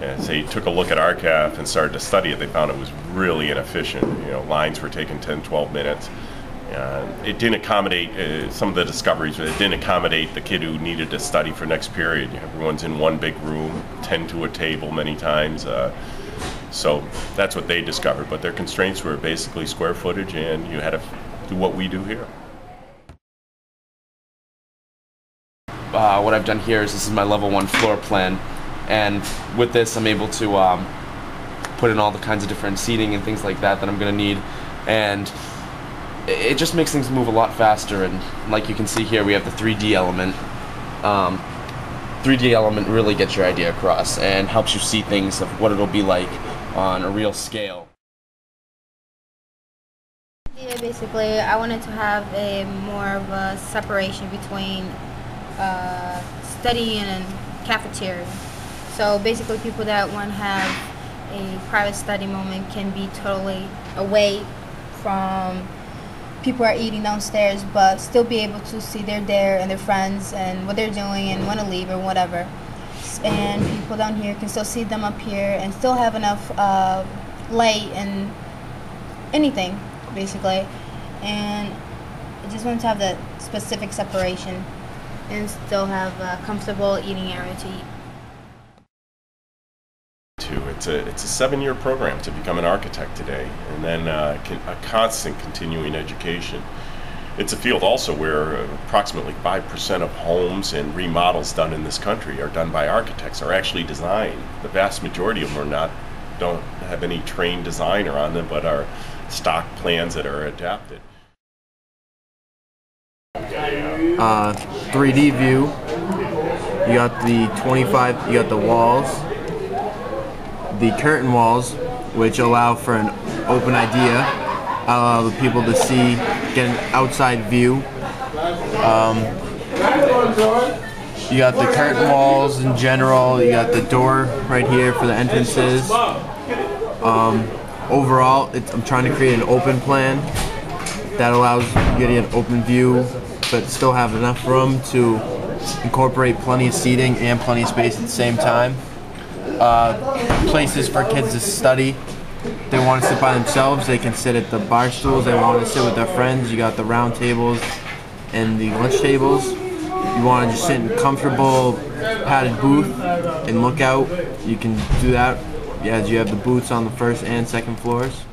As they took a look at RCAF and started to study it, they found it was really inefficient. You know, lines were taking 10, 12 minutes. Uh, it didn't accommodate uh, some of the discoveries. It didn't accommodate the kid who needed to study for next period. Everyone's in one big room, tend to a table many times. Uh, so that's what they discovered. But their constraints were basically square footage, and you had to do what we do here. Uh, what I've done here is this is my level one floor plan, and with this I'm able to um, put in all the kinds of different seating and things like that that I'm going to need, and it just makes things move a lot faster. And like you can see here, we have the 3D element. Um, 3D element really gets your idea across and helps you see things of what it'll be like on a real scale. Yeah, basically, I wanted to have a more of a separation between uh, study and cafeteria. So basically, people that want to have a private study moment can be totally away from people are eating downstairs, but still be able to see they're there and their friends and what they're doing and want to leave or whatever. And people down here can still see them up here and still have enough uh, light and anything, basically. And I just want to have that specific separation and still have a comfortable eating area to eat. It's a, it's a seven year program to become an architect today, and then uh, a constant continuing education. It's a field also where approximately 5% of homes and remodels done in this country are done by architects, are actually designed. The vast majority of them are not, don't have any trained designer on them, but are stock plans that are adapted. Uh, 3D view. You got the 25, you got the walls, the curtain walls, which allow for an open idea, allow the people to see, get an outside view. Um, you got the curtain walls in general, you got the door right here for the entrances. Um, overall, I'm trying to create an open plan that allows you getting an open view, but still have enough room to incorporate plenty of seating and plenty of space at the same time uh, places for kids to study. They want to sit by themselves. They can sit at the bar stools. They want to sit with their friends. You got the round tables and the lunch tables. You want to just sit in a comfortable padded booth and look out. You can do that as you have the booths on the first and second floors.